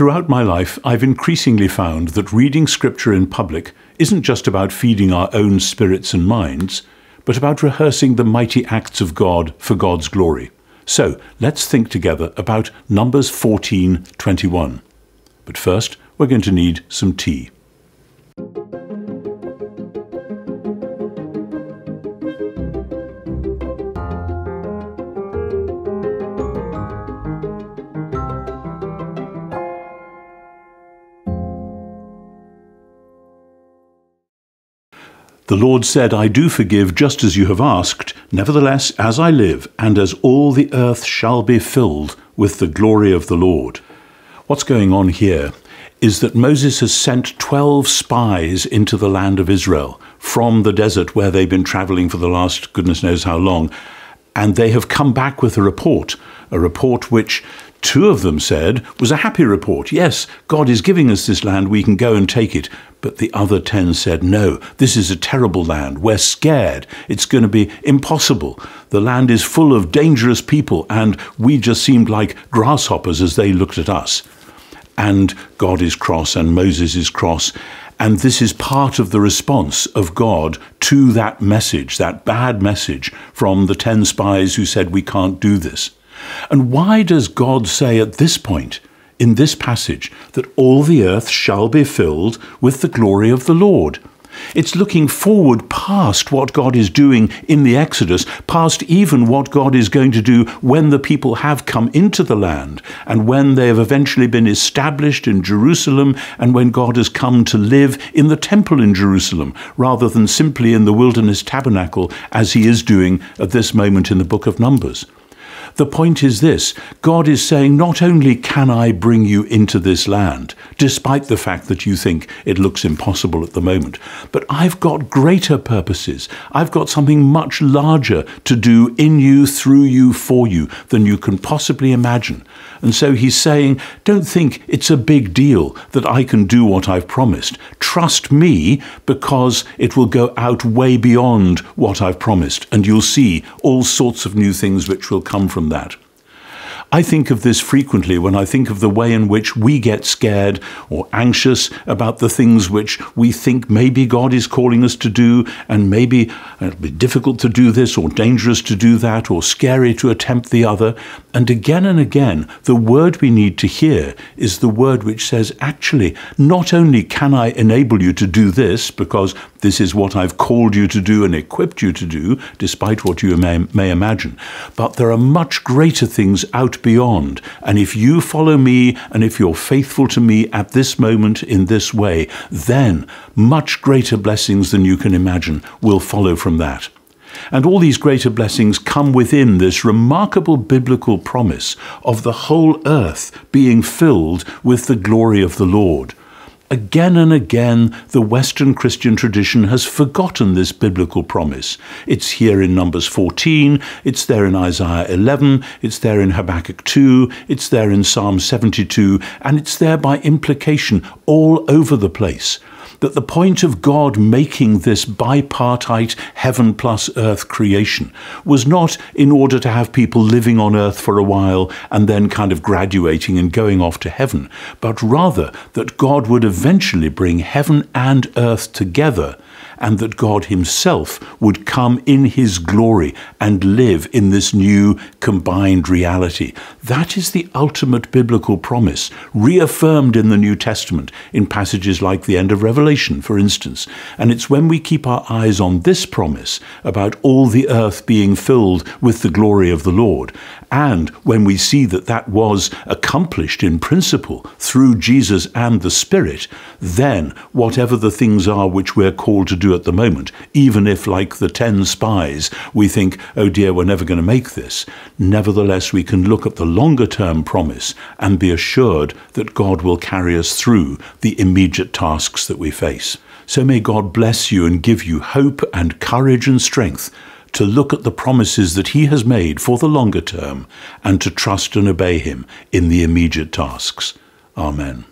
Throughout my life, I've increasingly found that reading scripture in public isn't just about feeding our own spirits and minds, but about rehearsing the mighty acts of God for God's glory. So let's think together about Numbers 14:21. But first, we're going to need some tea. The Lord said, I do forgive just as you have asked. Nevertheless, as I live, and as all the earth shall be filled with the glory of the Lord. What's going on here is that Moses has sent 12 spies into the land of Israel from the desert where they've been traveling for the last goodness knows how long. And they have come back with a report, a report which two of them said was a happy report. Yes, God is giving us this land, we can go and take it. But the other ten said, No, this is a terrible land. We're scared. It's going to be impossible. The land is full of dangerous people, and we just seemed like grasshoppers as they looked at us. And God is cross, and Moses is cross. And this is part of the response of God to that message, that bad message from the ten spies who said, We can't do this. And why does God say at this point, in this passage that all the earth shall be filled with the glory of the Lord. It's looking forward past what God is doing in the Exodus, past even what God is going to do when the people have come into the land and when they have eventually been established in Jerusalem and when God has come to live in the temple in Jerusalem rather than simply in the wilderness tabernacle as he is doing at this moment in the book of Numbers. The point is this God is saying, not only can I bring you into this land, despite the fact that you think it looks impossible at the moment, but I've got greater purposes. I've got something much larger to do in you, through you, for you than you can possibly imagine. And so he's saying, don't think it's a big deal that I can do what I've promised. Trust me because it will go out way beyond what I've promised, and you'll see all sorts of new things which will come from that. I think of this frequently when I think of the way in which we get scared or anxious about the things which we think maybe God is calling us to do, and maybe it'll be difficult to do this, or dangerous to do that, or scary to attempt the other. And again and again, the word we need to hear is the word which says, actually, not only can I enable you to do this, because this is what I've called you to do and equipped you to do, despite what you may, may imagine, but there are much greater things out beyond. And if you follow me and if you're faithful to me at this moment in this way, then much greater blessings than you can imagine will follow from that. And all these greater blessings come within this remarkable biblical promise of the whole earth being filled with the glory of the Lord. Again and again, the Western Christian tradition has forgotten this biblical promise. It's here in Numbers 14, it's there in Isaiah 11, it's there in Habakkuk 2, it's there in Psalm 72, and it's there by implication all over the place that the point of God making this bipartite heaven plus earth creation was not in order to have people living on earth for a while and then kind of graduating and going off to heaven, but rather that God would eventually bring heaven and earth together and that God Himself would come in His glory and live in this new combined reality. That is the ultimate biblical promise, reaffirmed in the New Testament in passages like the end of Revelation, for instance. And it's when we keep our eyes on this promise about all the earth being filled with the glory of the Lord, and when we see that that was accomplished in principle through Jesus and the Spirit, then whatever the things are which we're called to do at the moment, even if, like the ten spies, we think, oh dear, we're never going to make this. Nevertheless, we can look at the longer term promise and be assured that God will carry us through the immediate tasks that we face. So may God bless you and give you hope and courage and strength to look at the promises that He has made for the longer term and to trust and obey Him in the immediate tasks. Amen.